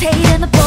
hate in the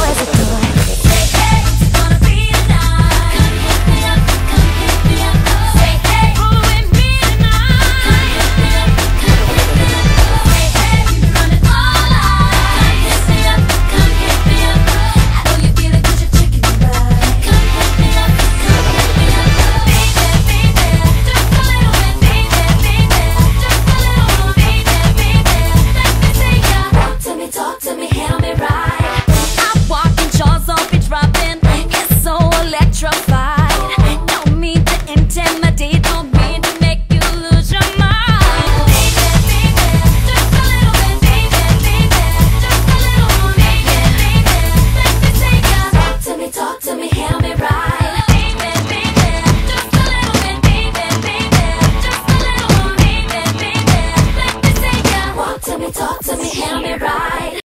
Talk to me.